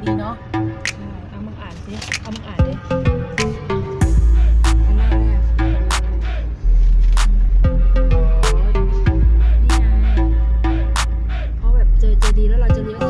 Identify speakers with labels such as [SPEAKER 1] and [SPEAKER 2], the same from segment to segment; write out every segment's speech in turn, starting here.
[SPEAKER 1] เวียนเจดีย์เนาะ
[SPEAKER 2] ใช่เอามึงอ่านสิเอามึงอ่านดิ
[SPEAKER 1] อันแรกแรกนี่ไงเขาแบบเจอเจดีย์แล้วเราจะเลี้ยวซ้ายเราจ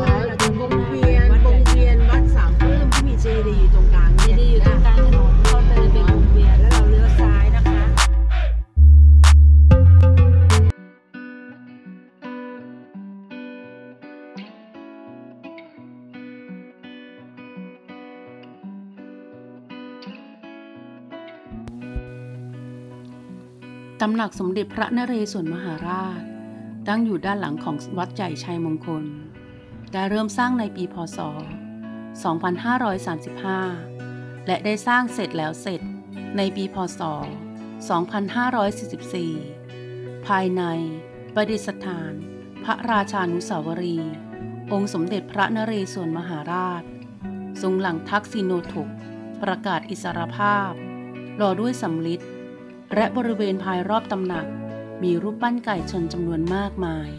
[SPEAKER 1] ะ
[SPEAKER 3] ว ตำ
[SPEAKER 4] หนักสมเด็จพระนเรศวรมหาราช ตั้งอยู่ด้านหลังของวัดใหญ่ชัยมงคล ได้เริ่มสร้างในปีพศ 2535 และได้สร้างเสร็จแล้วเสร็จในปีพศ 2544 ภายในประดิษฐาน พระราชานุสาวรี องค์สมเด็จพระนเรศวรมหาราช ทรงหลังทักษิโนถกประกาศอิสรภาพ รอด้วยสำลิด และบริเวณภายรอบตำหนัก มีรูปปั้นไก่ชนจำนวนมากมาย